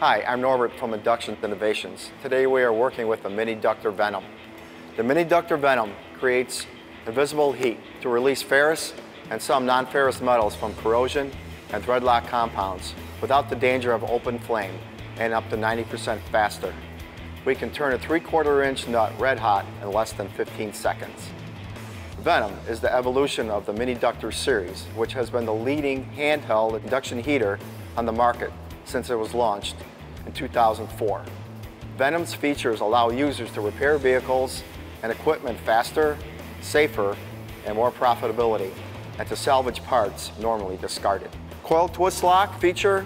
Hi, I'm Norbert from Induction Innovations. Today we are working with the Mini Ductor Venom. The Mini Ductor Venom creates invisible heat to release ferrous and some non-ferrous metals from corrosion and thread lock compounds without the danger of open flame and up to 90% faster. We can turn a 3 quarter inch nut red hot in less than 15 seconds. Venom is the evolution of the Mini Ductor series, which has been the leading handheld induction heater on the market since it was launched 2004. Venom's features allow users to repair vehicles and equipment faster, safer, and more profitability, and to salvage parts normally discarded. Coil twist lock feature.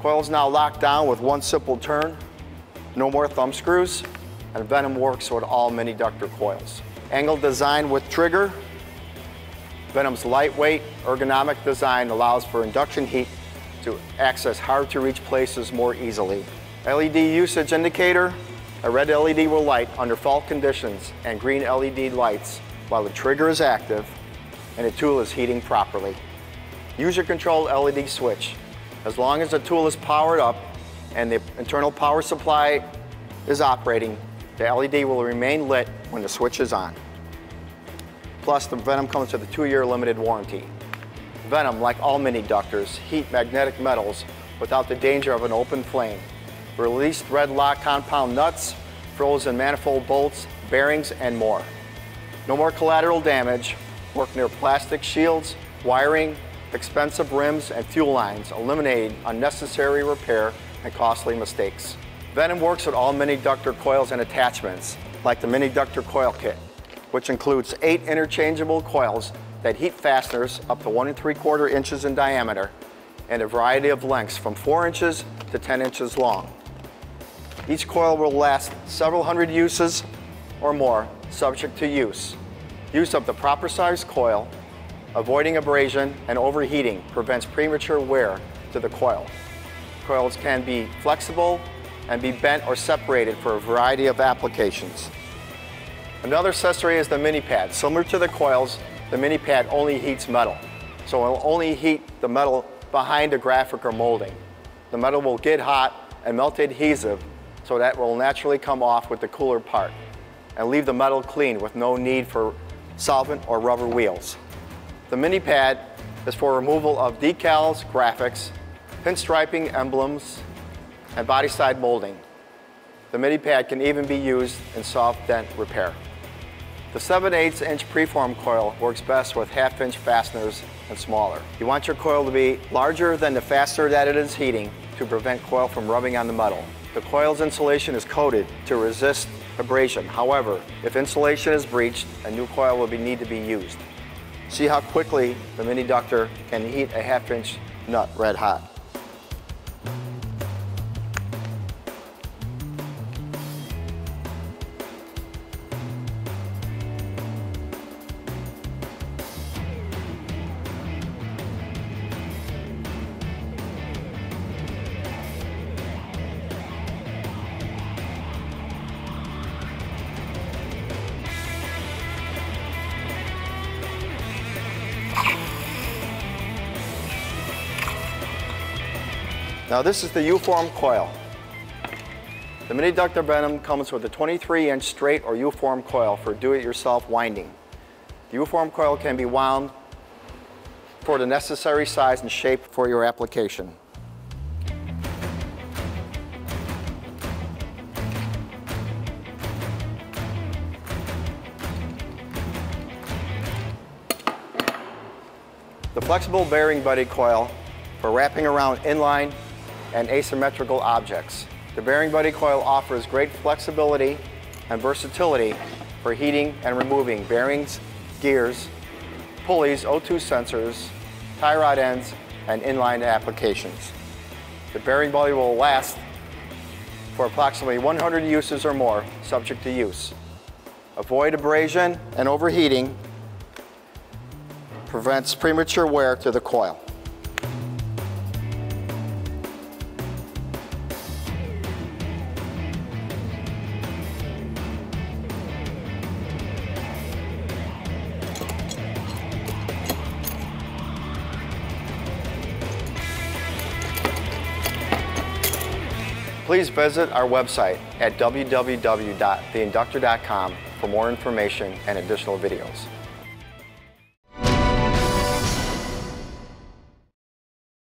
Coil is now locked down with one simple turn. No more thumb screws, and Venom works with all mini ductor coils. Angle design with trigger. Venom's lightweight, ergonomic design allows for induction heat to access hard to reach places more easily. LED usage indicator, a red LED will light under fault conditions and green LED lights while the trigger is active and the tool is heating properly. User controlled LED switch. As long as the tool is powered up and the internal power supply is operating, the LED will remain lit when the switch is on. Plus, the Venom comes with a two-year limited warranty. Venom, like all mini ductors, heat magnetic metals without the danger of an open flame. Release thread lock compound nuts, frozen manifold bolts, bearings, and more. No more collateral damage. Work near plastic shields, wiring, expensive rims, and fuel lines, eliminating unnecessary repair and costly mistakes. Venom works with all mini ductor coils and attachments, like the mini ductor coil kit, which includes eight interchangeable coils that heat fasteners up to one and three quarter inches in diameter and a variety of lengths from four inches to 10 inches long. Each coil will last several hundred uses or more, subject to use. Use of the proper size coil, avoiding abrasion and overheating prevents premature wear to the coil. Coils can be flexible and be bent or separated for a variety of applications. Another accessory is the mini pad. Similar to the coils, the mini pad only heats metal. So it will only heat the metal behind the graphic or molding. The metal will get hot and melt adhesive so that will naturally come off with the cooler part and leave the metal clean with no need for solvent or rubber wheels. The mini pad is for removal of decals, graphics, pinstriping emblems, and body side molding. The mini pad can even be used in soft dent repair. The 7 8 inch preform coil works best with half inch fasteners and smaller. You want your coil to be larger than the fastener that it is heating to prevent coil from rubbing on the metal. The coil's insulation is coated to resist abrasion. However, if insulation is breached, a new coil will be, need to be used. See how quickly the mini ductor can heat a half inch nut red hot. Now this is the U-form coil. The Mini Ductor Venom comes with a 23 inch straight or U-form coil for do-it-yourself winding. The U-form coil can be wound for the necessary size and shape for your application. The flexible bearing buddy coil for wrapping around inline and asymmetrical objects. The Bearing Buddy coil offers great flexibility and versatility for heating and removing bearings, gears, pulleys, O2 sensors, tie rod ends, and inline applications. The bearing buddy will last for approximately 100 uses or more, subject to use. Avoid abrasion and overheating prevents premature wear to the coil. Please visit our website at www.theinductor.com for more information and additional videos.